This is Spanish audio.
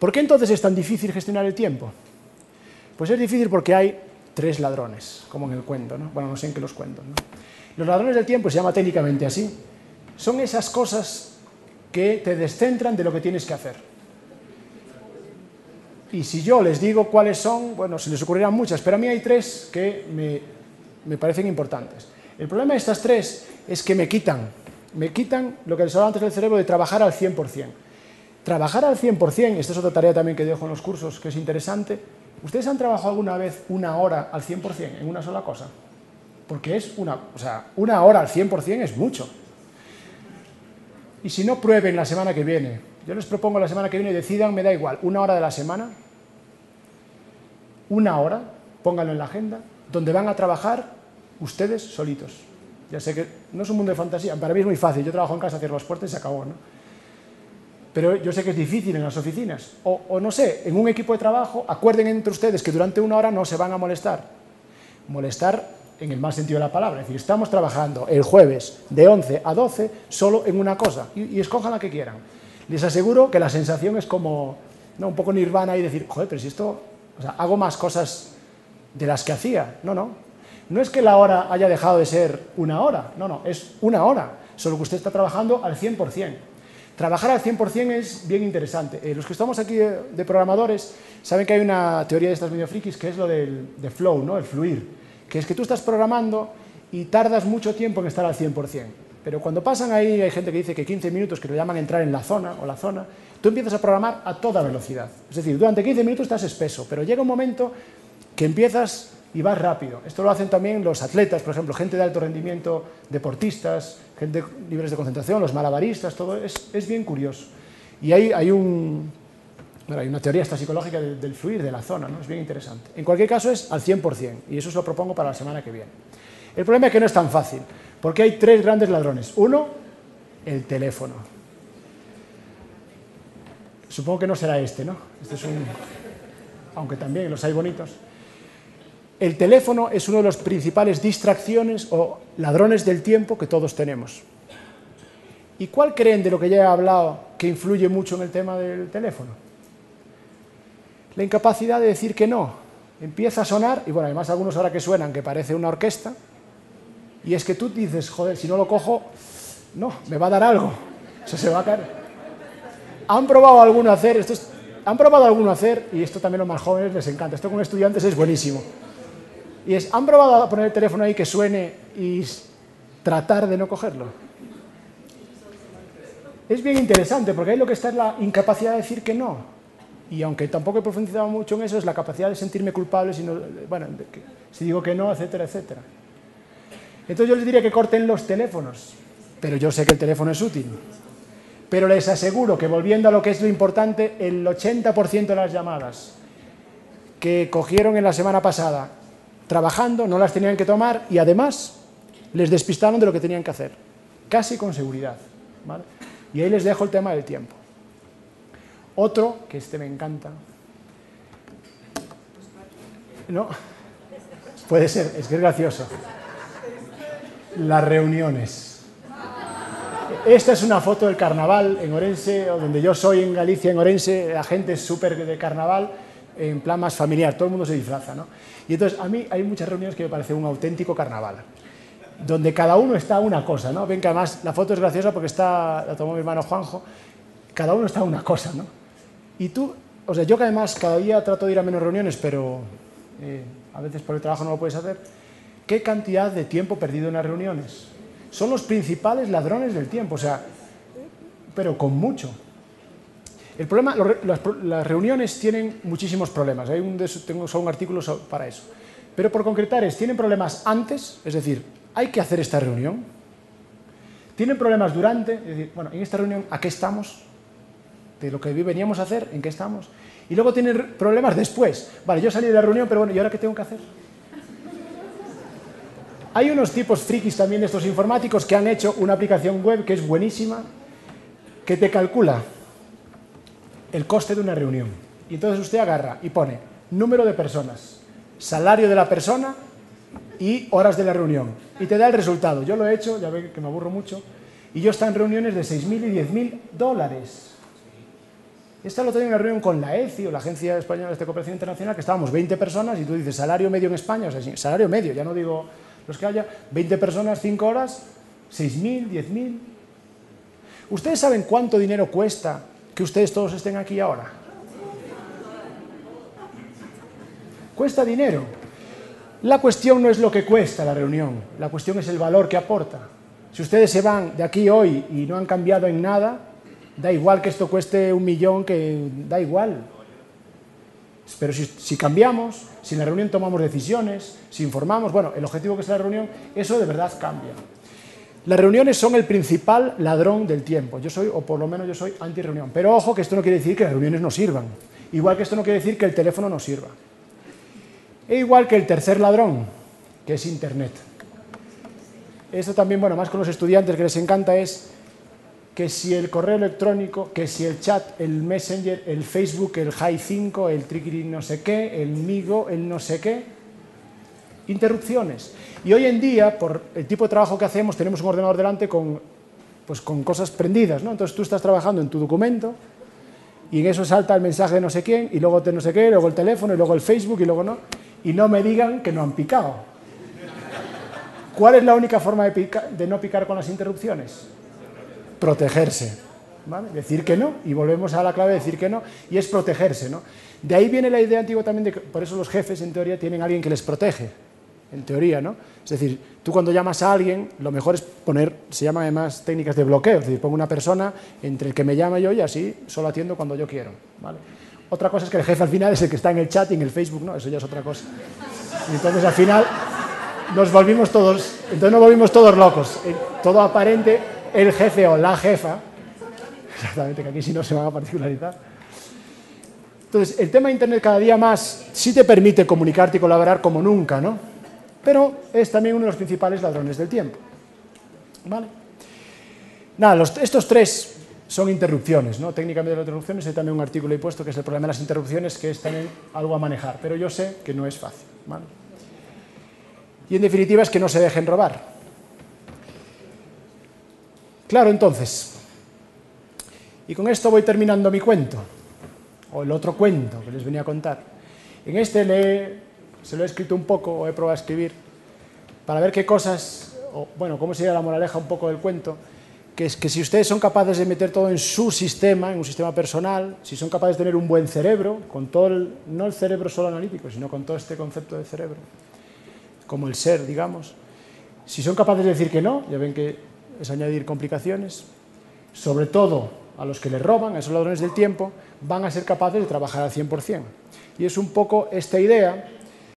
¿Por qué entonces es tan difícil gestionar el tiempo? Pues es difícil porque hay tres ladrones, como en el cuento, ¿no? Bueno, no sé en qué los cuento. ¿no? Los ladrones del tiempo se llama técnicamente así. Son esas cosas que te descentran de lo que tienes que hacer. Y si yo les digo cuáles son, bueno, se les ocurrirán muchas, pero a mí hay tres que me, me parecen importantes. El problema de estas tres es que me quitan, me quitan lo que les hablaba antes del cerebro de trabajar al 100%. Trabajar al 100%, esta es otra tarea también que dejo en los cursos que es interesante, ¿ustedes han trabajado alguna vez una hora al 100% en una sola cosa? Porque es una, o sea, una hora al 100% es mucho. Y si no, prueben la semana que viene. Yo les propongo la semana que viene, decidan, me da igual, una hora de la semana, una hora, pónganlo en la agenda, donde van a trabajar ustedes solitos. Ya sé que no es un mundo de fantasía, para mí es muy fácil, yo trabajo en casa, cierro las puertas y se acabó, ¿no? Pero yo sé que es difícil en las oficinas. O, no sé, en un equipo de trabajo, acuerden entre ustedes que durante una hora no se van a molestar. Molestar en el mal sentido de la palabra. Es decir, estamos trabajando el jueves de 11 a 12 solo en una cosa y, y escojan la que quieran. Les aseguro que la sensación es como ¿no? un poco nirvana y decir, joder, pero si esto, o sea, hago más cosas de las que hacía. No, no. No es que la hora haya dejado de ser una hora, no, no, es una hora, solo que usted está trabajando al 100%. Trabajar al 100% es bien interesante. Eh, los que estamos aquí de, de, programadores saben que hay una teoría de estas medio frikis que es lo del de flow, ¿no? el fluir, que es que tú estás programando y tardas mucho tiempo en estar al 100%. Pero cuando pasan ahí, hay gente que dice que 15 minutos, que lo llaman entrar en la zona o la zona, tú empiezas a programar a toda velocidad. Es decir, durante 15 minutos estás espeso, pero llega un momento que empiezas y vas rápido. Esto lo hacen también los atletas, por ejemplo, gente de alto rendimiento, deportistas, gente libres de concentración, los malabaristas, todo es, es bien curioso. Y hay, hay, un, hay una teoría esta psicológica del, fluir de la zona, ¿no? es bien interesante. En cualquier caso es al 100%, y eso se lo propongo para la semana que viene. El problema es que no es tan fácil, porque hay tres grandes ladrones. Uno, el teléfono. Supongo que no será este, ¿no? Este es un... Aunque también los hay bonitos. El teléfono es uno de los principales distracciones o ladrones del tiempo que todos tenemos. ¿Y cuál creen de lo que ya he hablado que influye mucho en el tema del teléfono? La incapacidad de decir que no. Empieza a sonar, y bueno, además algunos ahora que suenan que parece una orquesta, y es que tú dices, joder, si no lo cojo, no, me va a dar algo, eso se va a caer. ¿Han probado alguno hacer? Esto es, ¿Han probado alguno hacer? Y esto también a los más jóvenes les encanta, esto con estudiantes es buenísimo. Y es, ¿han probado a poner el teléfono ahí que suene y tratar de no cogerlo? Es bien interesante, porque ahí lo que está es la incapacidad de decir que no. Y aunque tampoco he profundizado mucho en eso, es la capacidad de sentirme culpable si, no, bueno, si digo que no, etcétera, etcétera. Entonces yo les diría que corten los teléfonos, pero yo sé que el teléfono es útil. Pero les aseguro que volviendo a lo que es lo importante, el 80% de las llamadas que cogieron en la semana pasada trabajando, no las tenían que tomar y además les despistaron de lo que tenían que hacer, casi con seguridad. Y ahí les dejo el tema del tiempo. Otro, que este me encanta. No, puede ser, es que es gracioso. Las reuniones. Esta es una foto del carnaval en Orense, donde yo soy en Galicia, en Orense, la gente es súper de carnaval, en plan más familiar, todo el mundo se disfraza, ¿no? Y entonces a mí hay muchas reuniones que me parecen un auténtico carnaval, donde cada uno está una cosa, ¿no? Ven que además la foto es graciosa porque está, la tomó mi hermano Juanjo, cada uno está una cosa, ¿no? Y tú, o sea, yo que además cada día trato de ir a menos reuniones, pero eh, a veces por el trabajo no lo puedes hacer, ¿qué cantidad de tiempo perdido en las reuniones? Son los principales ladrones del tiempo, o sea, pero con mucho. El problema, las, las, reuniones tienen muchísimos problemas. Hay un, tengo solo un artículo para eso. Pero por concretar es, ¿tienen problemas antes? Es decir, ¿hay que hacer esta reunión? ¿Tienen problemas durante? Es decir, bueno, en esta reunión, ¿a qué estamos? De lo que veníamos a hacer, ¿en qué estamos? Y luego tienen problemas después. Vale, yo salí de la reunión, pero bueno, ¿y ahora qué tengo que hacer? Hay unos tipos frikis también de estos informáticos que han hecho una aplicación web que es buenísima, que te calcula el coste de una reunión. Y entonces usted agarra y pone número de personas, salario de la persona y horas de la reunión. Y te da el resultado. Yo lo he hecho, ya ve que me aburro mucho, y yo estoy en reuniones de 6.000 y 10.000 dólares. Esta lo tengo en una reunión con la ECI, la Agencia Española de Cooperación Internacional, que estábamos 20 personas y tú dices salario medio en España, salario medio, ya no digo los que haya, 20 personas, 5 horas, 6.000, 10.000. ¿Ustedes saben cuánto dinero cuesta que ustedes todos estén aquí ahora? Cuesta dinero. La cuestión no es lo que cuesta la reunión, la cuestión es el valor que aporta. Si ustedes se van de aquí hoy y no han cambiado en nada, Da igual que esto cueste un millón, que da igual. Pero si, si, cambiamos, si en la reunión tomamos decisiones, si informamos, bueno, el objetivo que es la reunión, eso de verdad cambia. Las reuniones son el principal ladrón del tiempo. Yo soy, o por lo menos yo soy anti-reunión. Pero ojo que esto no quiere decir que las reuniones no sirvan. Igual que esto no quiere decir que el teléfono no sirva. E igual que el tercer ladrón, que es Internet. Esto también, bueno, más con los estudiantes que les encanta es que si el correo electrónico, que si el chat, el Messenger, el Facebook, el High 5, el Tricky no sé qué, el Migo, el no sé qué. Interrupciones. Y hoy en día, por el tipo de trabajo que hacemos, tenemos un ordenador delante con, pues, con cosas prendidas. ¿no? Entonces tú estás trabajando en tu documento y en eso salta el mensaje de no sé quién, y luego te no sé qué, luego el teléfono, y luego el Facebook, y luego no. Y no me digan que no han picado. ¿Cuál es la única forma de, de no picar con las interrupciones? protegerse. ¿vale? Decir que no, y volvemos a la clave de decir que no, y es protegerse. ¿no? De ahí viene la idea antigua también de que por eso los jefes en teoría tienen a alguien que les protege, en teoría, ¿no? Es decir, tú cuando llamas a alguien, lo mejor es poner, se llaman además técnicas de bloqueo, es decir, pongo una persona entre el que me llama yo y así solo atiendo cuando yo quiero, ¿vale? Otra cosa es que el jefe al final es el que está en el chat y en el Facebook, ¿no? Eso ya es otra cosa. Entonces al final nos volvimos todos, entonces nos volvimos todos locos, eh, todo aparente el jefe o la jefa, exactamente, que aquí si no se van a particularizar. Entonces, el tema de Internet cada día más sí te permite comunicarte y colaborar como nunca, ¿no? Pero es también uno de los principales ladrones del tiempo. ¿Vale? Nada, estos tres son interrupciones, ¿no? Técnicamente las interrupciones, hay también un artículo ahí puesto que es el problema de las interrupciones, que es también algo a manejar, pero yo sé que no es fácil, ¿vale? Y en definitiva es que no se dejen robar. Claro, entonces, y con esto voy terminando mi cuento, o el otro cuento que les venía a contar. En este le, se lo he escrito un poco, o he probado a escribir, para ver qué cosas, o, bueno, cómo sería la moraleja un poco del cuento, que es que si ustedes son capaces de meter todo en su sistema, en un sistema personal, si son capaces de tener un buen cerebro, con todo el, no el cerebro solo analítico, sino con todo este concepto de cerebro, como el ser, digamos, si son capaces de decir que no, ya ven que es añadir complicaciones, sobre todo a los que les roban, a esos ladrones del tiempo, van a ser capaces de trabajar al 100%. Y es un poco esta idea